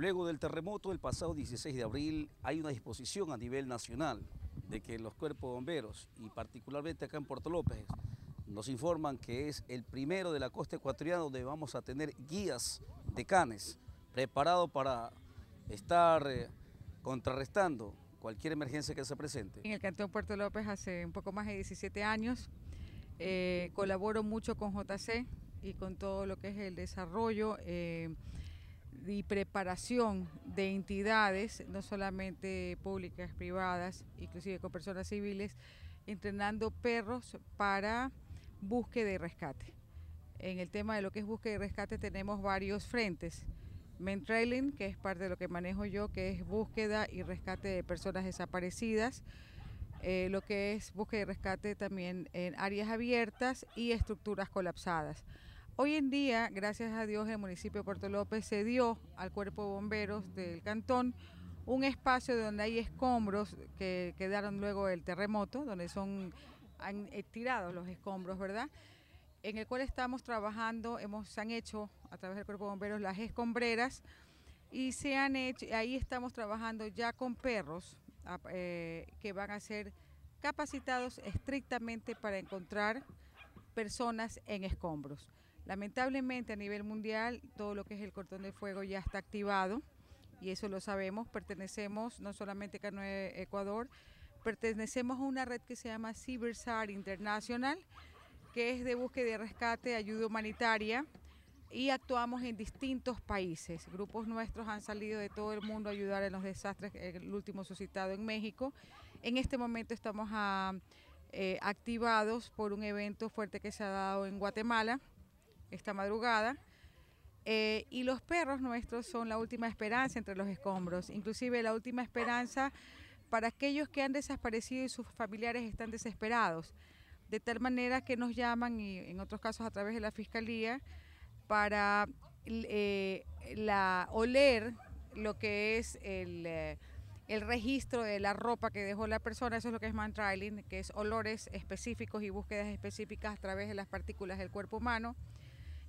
Luego del terremoto del pasado 16 de abril hay una disposición a nivel nacional de que los cuerpos bomberos y particularmente acá en Puerto López nos informan que es el primero de la costa ecuatoriana donde vamos a tener guías de canes preparados para estar eh, contrarrestando cualquier emergencia que se presente. En el Cantón Puerto López hace un poco más de 17 años eh, colaboro mucho con JC y con todo lo que es el desarrollo eh, y preparación de entidades, no solamente públicas, privadas, inclusive con personas civiles, entrenando perros para búsqueda y rescate. En el tema de lo que es búsqueda y rescate tenemos varios frentes. Mentrailing, que es parte de lo que manejo yo, que es búsqueda y rescate de personas desaparecidas, eh, lo que es búsqueda y rescate también en áreas abiertas y estructuras colapsadas. Hoy en día, gracias a Dios, el municipio de Puerto López se dio al cuerpo de bomberos del cantón un espacio donde hay escombros que quedaron luego del terremoto, donde son han tirado los escombros, ¿verdad? En el cual estamos trabajando, se han hecho a través del cuerpo de bomberos las escombreras y se han hecho, ahí estamos trabajando ya con perros eh, que van a ser capacitados estrictamente para encontrar personas en escombros. Lamentablemente a nivel mundial todo lo que es el cortón de fuego ya está activado y eso lo sabemos, pertenecemos no solamente a Ecuador, pertenecemos a una red que se llama CyberSAR International, que es de búsqueda y rescate, ayuda humanitaria, y actuamos en distintos países. Grupos nuestros han salido de todo el mundo a ayudar en los desastres, el último suscitado en México. En este momento estamos ah, eh, activados por un evento fuerte que se ha dado en Guatemala esta madrugada. Eh, y los perros nuestros son la última esperanza entre los escombros, inclusive la última esperanza para aquellos que han desaparecido y sus familiares están desesperados, de tal manera que nos llaman, y en otros casos a través de la Fiscalía, para eh, oler lo que es eh, el, registro de la ropa que dejó la persona, eso es lo que es mantrailing, que es olores específicos y búsquedas específicas a través de las partículas del cuerpo humano.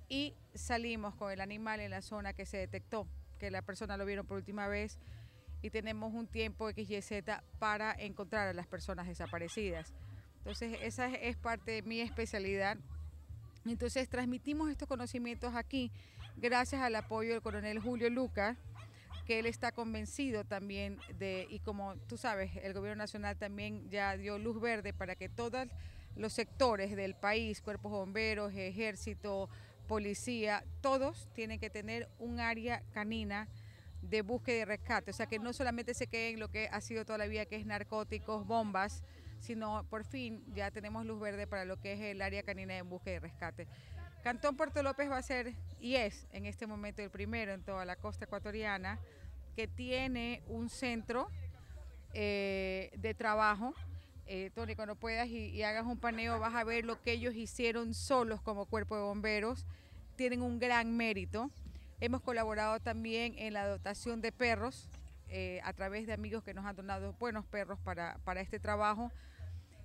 Y salimos con el animal en la zona que se detectó, que la persona lo vieron por última vez y tenemos un tiempo XYZ para encontrar a las personas desaparecidas. Entonces esa es parte de mi especialidad entonces transmitimos estos conocimientos aquí gracias al apoyo del coronel Julio Lucas, que él está convencido también de, y como tú sabes, el gobierno nacional también ya dio luz verde para que todos los sectores del país, cuerpos bomberos, ejército, policía, todos tienen que tener un área canina de búsqueda y rescate, o sea que no solamente se quede en lo que ha sido toda la vida, que es narcóticos, bombas, sino por fin ya tenemos luz verde para lo que es el área canina de búsqueda y rescate. Cantón Puerto López va a ser y es en este momento el primero en toda la costa ecuatoriana que tiene un centro eh, de trabajo. Eh, Tony, cuando puedas y, hagas un paneo vas a ver lo que ellos hicieron solos como cuerpo de bomberos. Tienen un gran mérito. Hemos colaborado también en la dotación de perros eh, a través de amigos que nos han donado buenos perros para, para este trabajo.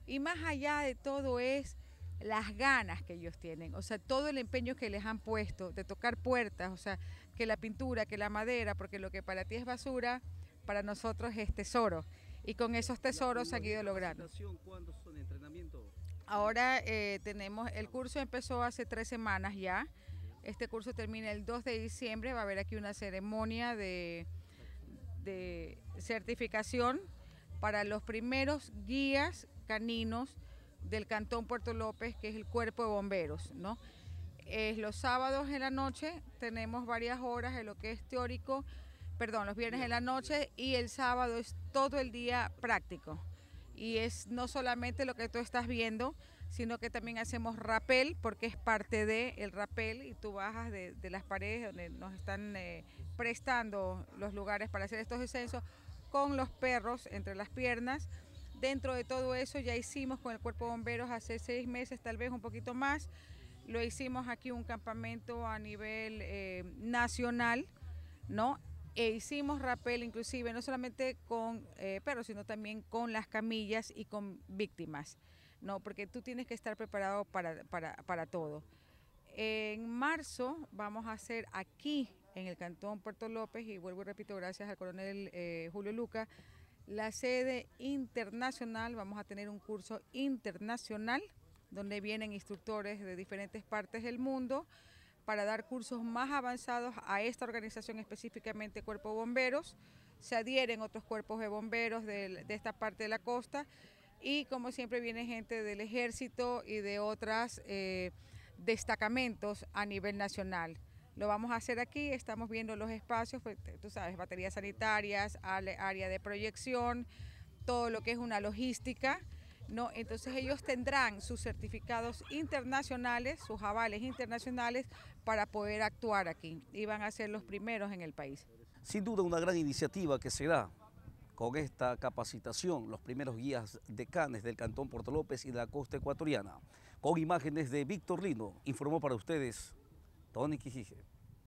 Y más allá de todo es las ganas que ellos tienen, o sea, todo el empeño que les han puesto de tocar puertas, o sea, que la pintura, que la madera, porque lo que para ti es basura, para nosotros es tesoro. Y con esos tesoros han ido logrando. ¿Cuándo son entrenamiento? Ahora eh, tenemos, el curso empezó hace tres semanas ya. Este curso termina el 2 de diciembre, va a haber aquí una ceremonia de, de certificación para los primeros guías caninos del Cantón Puerto López, que es el Cuerpo de Bomberos, ¿no? Es los sábados en la noche tenemos varias horas de lo que es teórico, perdón, los viernes en la noche y el sábado es todo el día práctico. Y es no solamente lo que tú estás viendo, sino que también hacemos rapel, porque es parte del el rapel y tú bajas de, las paredes donde nos están eh, prestando los lugares para hacer estos descensos con los perros entre las piernas Dentro de todo eso ya hicimos con el Cuerpo de Bomberos hace seis meses, tal vez un poquito más, lo hicimos aquí un campamento a nivel eh, nacional, ¿no? E hicimos rapel inclusive, no solamente con eh, perros, sino también con las camillas y con víctimas, ¿no? Porque tú tienes que estar preparado para, para, para todo. En marzo vamos a hacer aquí en el Cantón Puerto López y vuelvo y repito, gracias al coronel eh, Julio Luca, la sede internacional, vamos a tener un curso internacional donde vienen instructores de diferentes partes del mundo para dar cursos más avanzados a esta organización específicamente Cuerpo Bomberos. Se adhieren otros cuerpos de bomberos de, esta parte de la costa y como siempre viene gente del ejército y de otros eh, destacamentos a nivel nacional. Lo vamos a hacer aquí, estamos viendo los espacios, pues, tú sabes, baterías sanitarias, área de proyección, todo lo que es una logística. ¿No? Entonces ellos tendrán sus certificados internacionales, sus avales internacionales para poder actuar aquí y van a ser los primeros en el país. Sin duda una gran iniciativa que se da con esta capacitación, los primeros guías decanes del Cantón Puerto López y de la costa ecuatoriana. Con imágenes de Víctor Lino, informó para ustedes Tony Quijije.